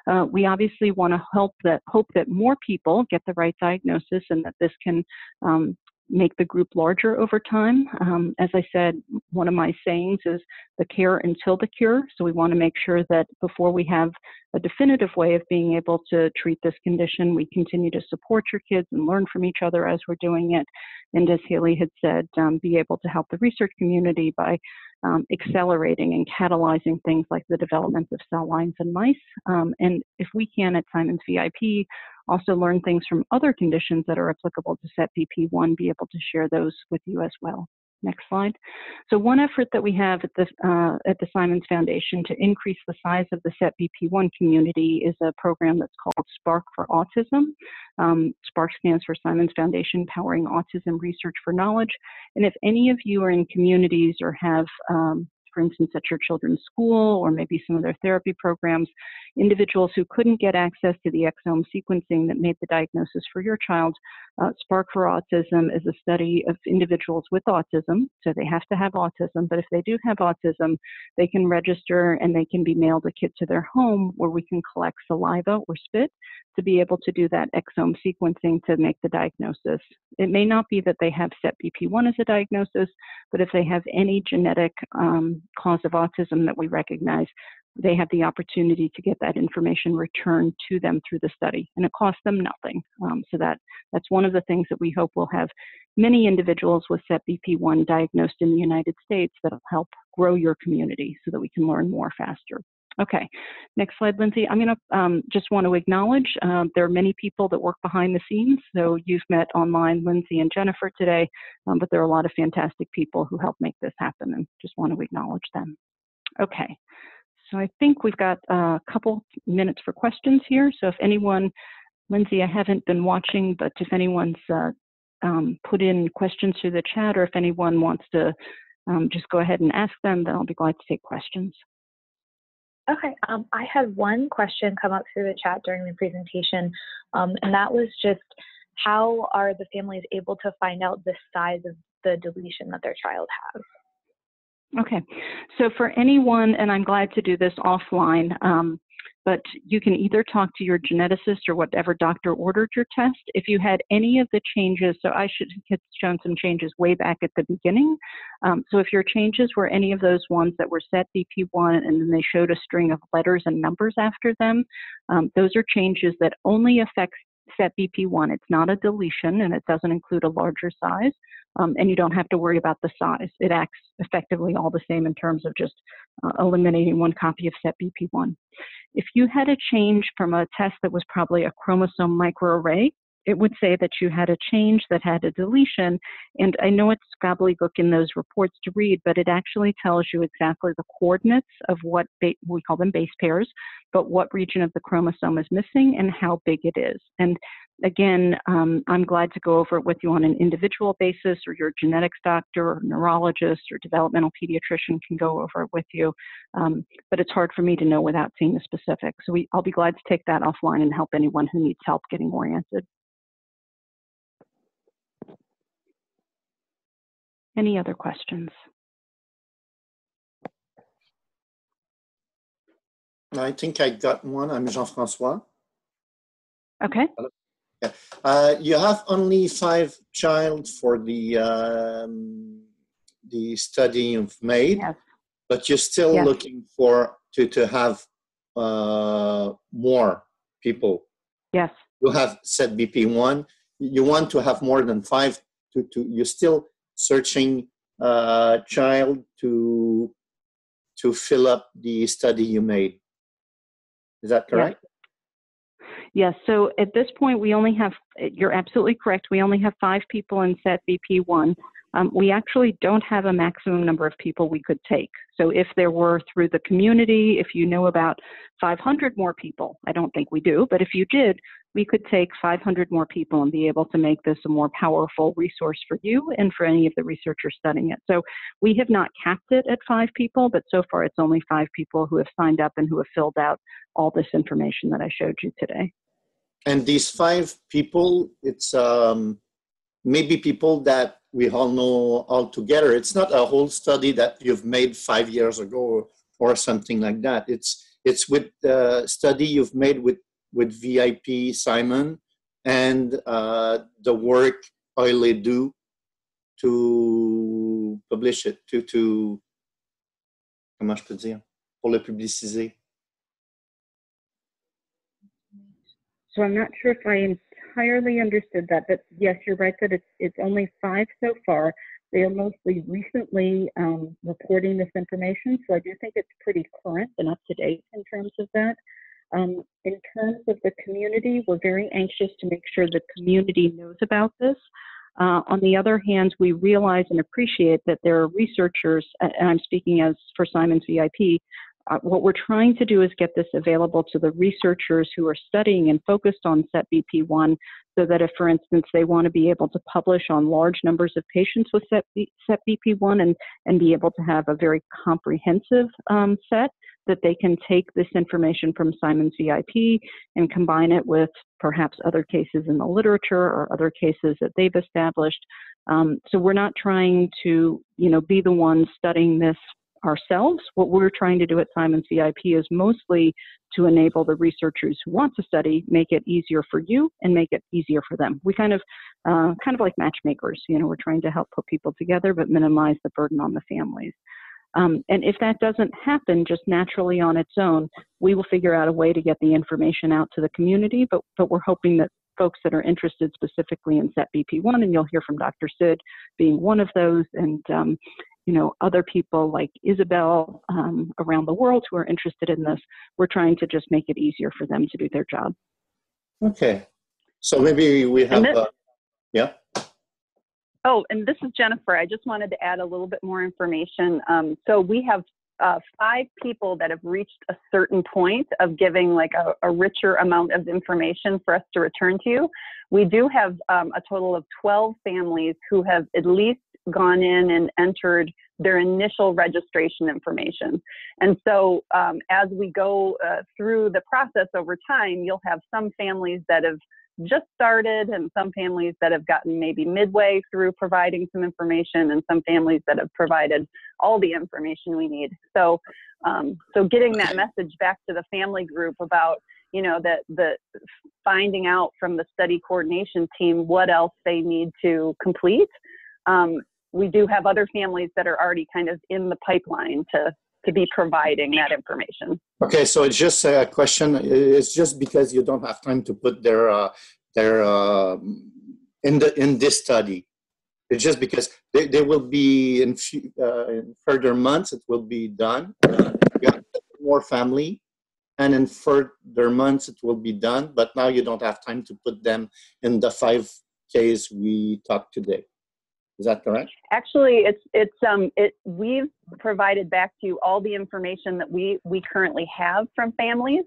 uh, we obviously want to help that hope that more people get the right diagnosis and that this can um, make the group larger over time. Um, as I said, one of my sayings is the care until the cure. So we want to make sure that before we have a definitive way of being able to treat this condition, we continue to support your kids and learn from each other as we're doing it. And as Haley had said, um, be able to help the research community by um, accelerating and catalyzing things like the development of cell lines in mice. Um, and if we can at Simons VIP also learn things from other conditions that are applicable to SETBP1, be able to share those with you as well. Next slide. So one effort that we have at the, uh, at the Simons Foundation to increase the size of the SETBP1 community is a program that's called Spark for Autism. Um, Spark stands for Simons Foundation Powering Autism Research for Knowledge. And if any of you are in communities or have um, for instance, at your children's school or maybe some of their therapy programs, individuals who couldn't get access to the exome sequencing that made the diagnosis for your child. Uh, Spark for Autism is a study of individuals with autism, so they have to have autism, but if they do have autism, they can register and they can be mailed a kit to their home where we can collect saliva or spit to be able to do that exome sequencing to make the diagnosis. It may not be that they have SETBP1 as a diagnosis, but if they have any genetic um, cause of autism that we recognize, they have the opportunity to get that information returned to them through the study, and it costs them nothing. Um, so that that's one of the things that we hope will have many individuals with SETBP1 diagnosed in the United States that'll help grow your community so that we can learn more faster. Okay, next slide, Lindsay. I'm going to um, just want to acknowledge um, there are many people that work behind the scenes. So you've met online Lindsay and Jennifer today, um, but there are a lot of fantastic people who help make this happen and just want to acknowledge them. Okay, so I think we've got a couple minutes for questions here. So if anyone, Lindsay, I haven't been watching, but if anyone's uh, um, put in questions through the chat or if anyone wants to um, just go ahead and ask them, then I'll be glad to take questions. Okay, um, I had one question come up through the chat during the presentation, um, and that was just how are the families able to find out the size of the deletion that their child has? Okay, so for anyone, and I'm glad to do this offline, um, but you can either talk to your geneticist or whatever doctor ordered your test. If you had any of the changes, so I should have shown some changes way back at the beginning. Um, so if your changes were any of those ones that were SETBP1 and then they showed a string of letters and numbers after them, um, those are changes that only affect SETBP1. It's not a deletion and it doesn't include a larger size um, and you don't have to worry about the size. It acts effectively all the same in terms of just uh, eliminating one copy of SETBP1. If you had a change from a test that was probably a chromosome microarray, it would say that you had a change that had a deletion. And I know it's gobbledygook in those reports to read, but it actually tells you exactly the coordinates of what we call them base pairs, but what region of the chromosome is missing and how big it is. And again, um, I'm glad to go over it with you on an individual basis, or your genetics doctor, or neurologist, or developmental pediatrician can go over it with you. Um, but it's hard for me to know without seeing the specifics. So we, I'll be glad to take that offline and help anyone who needs help getting oriented. Any other questions? I think I got one. I'm Jean-François. Okay. Yeah. Uh, you have only five child for the um, the study you've made, yes. but you're still yes. looking for to to have uh, more people. Yes. You have said SETBP one. You want to have more than five. To to you're still searching uh, child to to fill up the study you made. Is that correct? Yes. Yes, so at this point, we only have, you're absolutely correct, we only have five people in SETBP1. Um, we actually don't have a maximum number of people we could take. So if there were through the community, if you know about 500 more people, I don't think we do, but if you did, we could take 500 more people and be able to make this a more powerful resource for you and for any of the researchers studying it. So we have not capped it at five people, but so far it's only five people who have signed up and who have filled out all this information that I showed you today. And these five people, it's um, maybe people that we all know all together. It's not a whole study that you've made five years ago or something like that. It's it's with the study you've made with with VIP Simon and uh, the work Oile do to publish it, to to comment je peux dire pour le publiciser. So I'm not sure if I entirely understood that, but yes, you're right that it's, it's only five so far. They are mostly recently um, reporting this information, so I do think it's pretty current and up to date in terms of that. Um, in terms of the community, we're very anxious to make sure the community knows about this. Uh, on the other hand, we realize and appreciate that there are researchers, and I'm speaking as for Simons VIP, what we're trying to do is get this available to the researchers who are studying and focused on SETBP1 so that if, for instance, they want to be able to publish on large numbers of patients with SETBP1 and, and be able to have a very comprehensive um, set, that they can take this information from Simons VIP and combine it with perhaps other cases in the literature or other cases that they've established. Um, so we're not trying to, you know, be the ones studying this ourselves. What we're trying to do at Simons VIP is mostly to enable the researchers who want to study, make it easier for you and make it easier for them. We kind of, uh, kind of like matchmakers. You know, we're trying to help put people together, but minimize the burden on the families. Um, and if that doesn't happen just naturally on its own, we will figure out a way to get the information out to the community. But but we're hoping that folks that are interested specifically in SETBP1, and you'll hear from Dr. Sid being one of those, and um, you know, other people like Isabel um, around the world who are interested in this. We're trying to just make it easier for them to do their job. Okay. So maybe we have, this, uh, yeah. Oh, and this is Jennifer. I just wanted to add a little bit more information. Um, so we have uh, five people that have reached a certain point of giving like a, a, richer amount of information for us to return to you. We do have um, a total of 12 families who have at least gone in and entered their initial registration information. And so um, as we go uh, through the process over time, you'll have some families that have just started and some families that have gotten maybe midway through providing some information and some families that have provided all the information we need. So, um, so getting that message back to the family group about you know that the finding out from the study coordination team what else they need to complete um, we do have other families that are already kind of in the pipeline to to be providing that information. Okay, so it's just a question. It's just because you don't have time to put their uh, their uh, in the in this study. It's just because they, they will be in, few, uh, in further months. It will be done. More family, and in further months it will be done. But now you don't have time to put them in the five Ks we talked today. Is that correct? Actually, it's it's um it we've provided back to you all the information that we we currently have from families,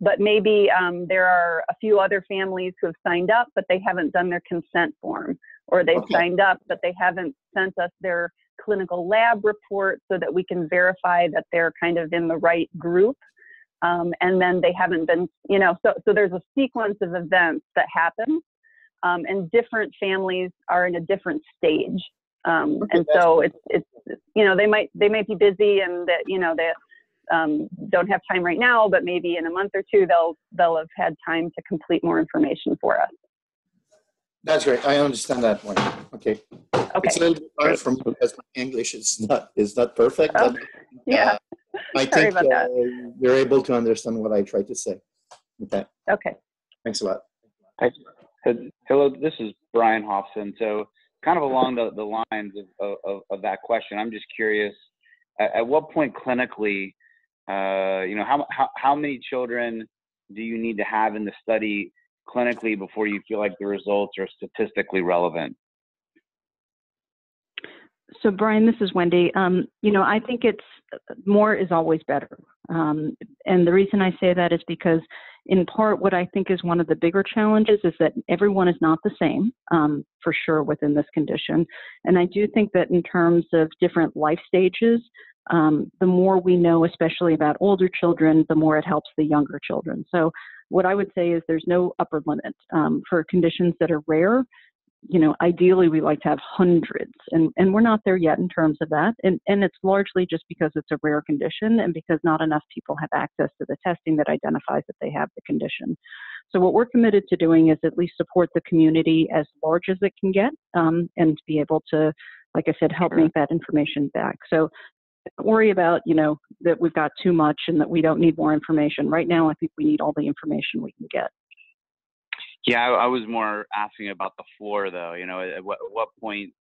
but maybe um, there are a few other families who have signed up, but they haven't done their consent form, or they've okay. signed up but they haven't sent us their clinical lab report so that we can verify that they're kind of in the right group. Um, and then they haven't been, you know, so so there's a sequence of events that happen um, and different families are in a different stage. Um, and so it's, it's, you know, they might, they might be busy and that, you know, they um, don't have time right now, but maybe in a month or two, they'll, they'll have had time to complete more information for us. That's great. I understand that one. Okay. Okay. It's a little bit hard for me because my English is not is not perfect. Oh, but, yeah. Uh, I think uh, you're able to understand what I try to say. Okay. Okay. Thanks a lot. Hello, this is Brian Hobson. So, kind of along the, the lines of, of, of that question, I'm just curious at, at what point clinically, uh, you know, how, how, how many children do you need to have in the study clinically before you feel like the results are statistically relevant? So, Brian, this is Wendy. Um, you know, I think it's more is always better. Um, and the reason I say that is because in part, what I think is one of the bigger challenges is that everyone is not the same, um, for sure, within this condition. And I do think that in terms of different life stages, um, the more we know, especially about older children, the more it helps the younger children. So, what I would say is there's no upper limit um, for conditions that are rare you know, ideally we like to have hundreds, and, and we're not there yet in terms of that. And, and it's largely just because it's a rare condition and because not enough people have access to the testing that identifies that they have the condition. So what we're committed to doing is at least support the community as large as it can get um, and be able to, like I said, help make that information back. So don't worry about, you know, that we've got too much and that we don't need more information. Right now, I think we need all the information we can get. Yeah, I, I, was more asking about the floor, though. You know, at what, what point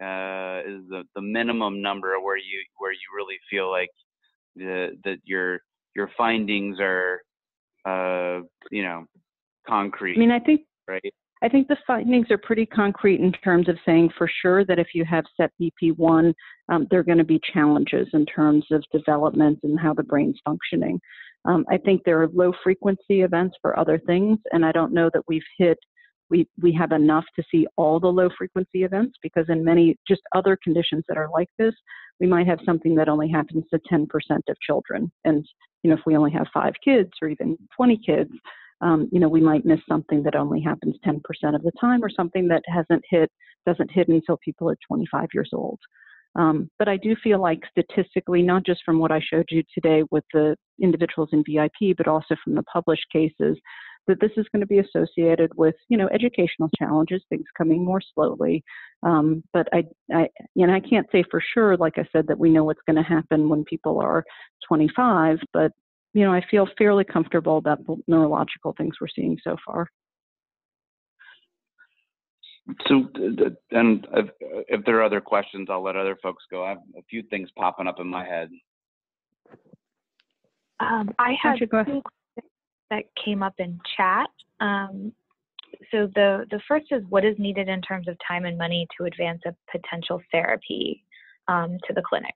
uh, is the, the minimum number where you where you really feel like the, that your your findings are, uh, you know, concrete. I mean, I think right. I think the findings are pretty concrete in terms of saying for sure that if you have SETBP1, um, there are going to be challenges in terms of development and how the brain's functioning. Um, I think there are low frequency events for other things, and I don't know that we've hit we, we have enough to see all the low frequency events because in many just other conditions that are like this, we might have something that only happens to 10% of children. And, you know, if we only have five kids or even 20 kids, um, you know, we might miss something that only happens 10% of the time or something that hasn't hit, doesn't hit until people are 25 years old. Um, but I do feel like statistically, not just from what I showed you today with the individuals in VIP, but also from the published cases, that this is going to be associated with, you know, educational challenges, things coming more slowly. Um, but I, I, you know, I can't say for sure, like I said, that we know what's going to happen when people are 25. But you know, I feel fairly comfortable about the neurological things we're seeing so far. So, and if, if there are other questions, I'll let other folks go. I have a few things popping up in my head. Um, I had two questions that came up in chat. Um, so the the first is what is needed in terms of time and money to advance a potential therapy um, to the clinic.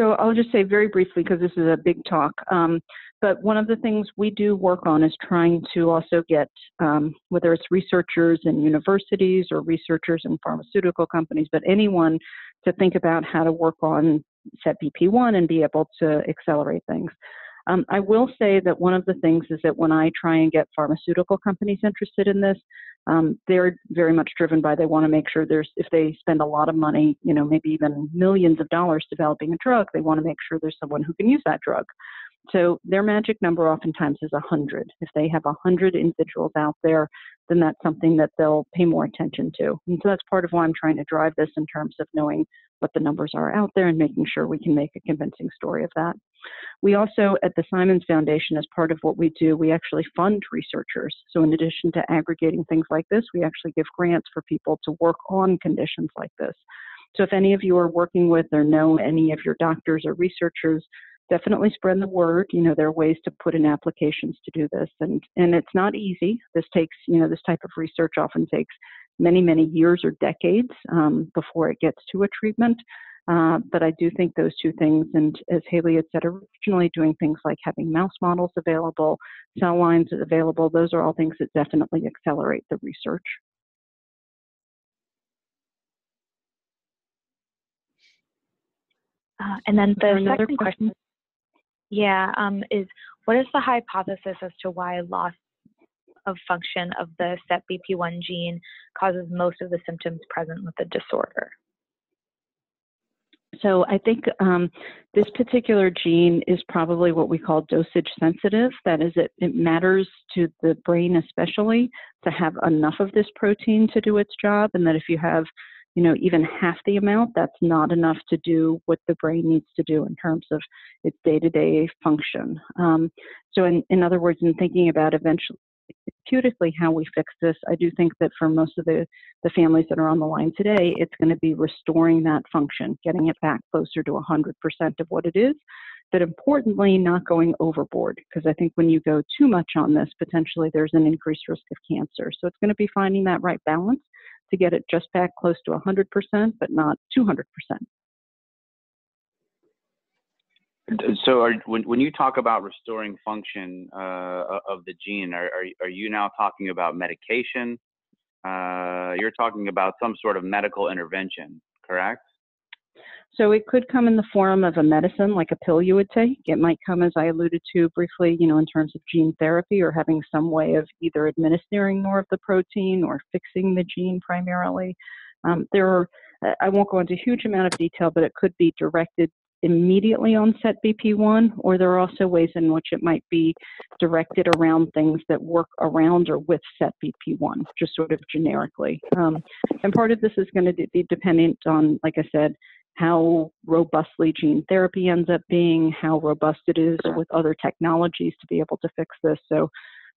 So I'll just say very briefly because this is a big talk. Um, but one of the things we do work on is trying to also get, um, whether it's researchers in universities or researchers in pharmaceutical companies, but anyone to think about how to work on SETBP1 and be able to accelerate things. Um, I will say that one of the things is that when I try and get pharmaceutical companies interested in this, um, they're very much driven by they want to make sure there's if they spend a lot of money, you know, maybe even millions of dollars developing a drug, they want to make sure there's someone who can use that drug. So their magic number oftentimes is 100. If they have 100 individuals out there, then that's something that they'll pay more attention to. And so that's part of why I'm trying to drive this in terms of knowing what the numbers are out there and making sure we can make a convincing story of that. We also, at the Simons Foundation, as part of what we do, we actually fund researchers. So, in addition to aggregating things like this, we actually give grants for people to work on conditions like this. So, if any of you are working with or know any of your doctors or researchers, definitely spread the word. You know, there are ways to put in applications to do this, and and it's not easy. This takes, you know, this type of research often takes many, many years or decades um, before it gets to a treatment. Uh, but I do think those two things, and as Haley had said originally, doing things like having mouse models available, cell lines available, those are all things that definitely accelerate the research. Uh, and then the second question, yeah, um, is what is the hypothesis as to why loss of function of the SETBP1 gene causes most of the symptoms present with the disorder? So I think um, this particular gene is probably what we call dosage sensitive. That is, it, it matters to the brain especially to have enough of this protein to do its job, and that if you have you know, even half the amount, that's not enough to do what the brain needs to do in terms of its day-to-day function. Um, so, in, in other words, in thinking about eventually therapeutically how we fix this, I do think that for most of the, the families that are on the line today, it's going to be restoring that function, getting it back closer to 100% of what it is. But importantly, not going overboard, because I think when you go too much on this, potentially there's an increased risk of cancer. So it's going to be finding that right balance to get it just back close to 100%, but not 200%. So, are, when when you talk about restoring function uh, of the gene, are, are, are you now talking about medication? Uh, you're talking about some sort of medical intervention, correct? So it could come in the form of a medicine, like a pill you would take. It might come, as I alluded to briefly, you know, in terms of gene therapy or having some way of either administering more of the protein or fixing the gene primarily. Um, there are, I won't go into a huge amount of detail, but it could be directed immediately on SETBP1, or there are also ways in which it might be directed around things that work around or with set BP1, just sort of generically. Um, and part of this is going to be dependent on, like I said, how robustly gene therapy ends up being, how robust it is with other technologies to be able to fix this. So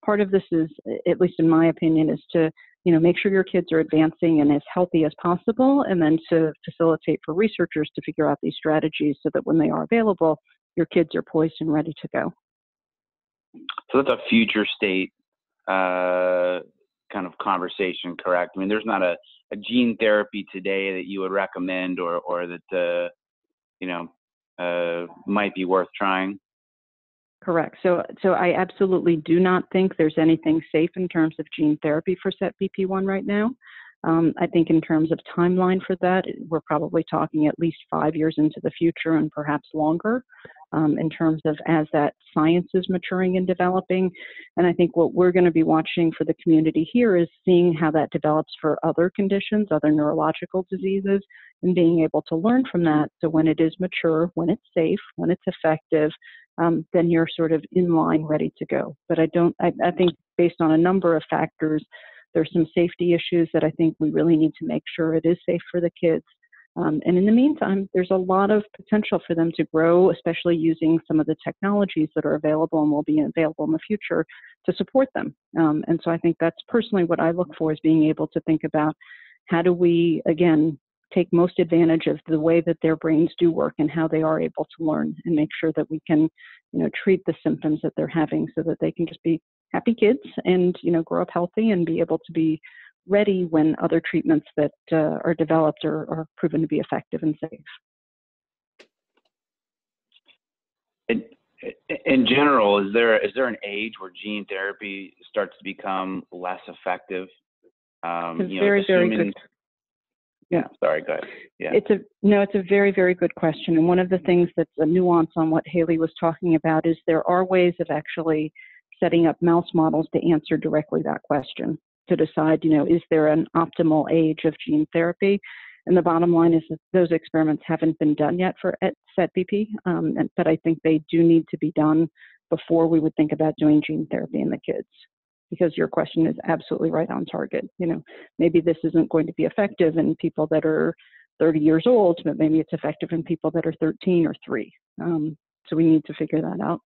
part of this is, at least in my opinion, is to you know, make sure your kids are advancing and as healthy as possible, and then to facilitate for researchers to figure out these strategies so that when they are available, your kids are poised and ready to go. So that's a future state uh, kind of conversation, correct? I mean, there's not a, a gene therapy today that you would recommend or or that uh, you know uh, might be worth trying? Correct. So, so I absolutely do not think there's anything safe in terms of gene therapy for SETBP1 right now. Um, I think in terms of timeline for that, we're probably talking at least five years into the future and perhaps longer um, in terms of as that science is maturing and developing. And I think what we're going to be watching for the community here is seeing how that develops for other conditions, other neurological diseases, and being able to learn from that. So when it is mature, when it's safe, when it's effective, um, then you're sort of in line, ready to go. But I don't, I, I think based on a number of factors, there's some safety issues that I think we really need to make sure it is safe for the kids. Um, and in the meantime, there's a lot of potential for them to grow, especially using some of the technologies that are available and will be available in the future to support them. Um, and so I think that's personally what I look for is being able to think about how do we, again, take most advantage of the way that their brains do work and how they are able to learn and make sure that we can, you know, treat the symptoms that they're having so that they can just be happy kids and, you know, grow up healthy and be able to be ready when other treatments that uh, are developed are, are proven to be effective and safe. In, in general, is there is there an age where gene therapy starts to become less effective? Um, It's you know, very, very good Yeah. Sorry, go ahead. Yeah. It's a no, it's a very, very good question. And one of the things that's a nuance on what Haley was talking about is there are ways of actually setting up mouse models to answer directly that question to decide, you know, is there an optimal age of gene therapy? And the bottom line is that those experiments haven't been done yet for SETBP, um, and, but I think they do need to be done before we would think about doing gene therapy in the kids. Because your question is absolutely right on target. You know, maybe this isn't going to be effective in people that are 30 years old, but maybe it's effective in people that are 13 or 3. Um, so we need to figure that out.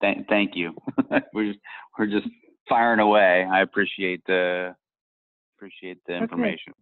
Thank, thank you. <laughs> we're just, we're just firing away. I appreciate the appreciate the Okay. information.